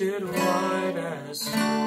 it white as snow.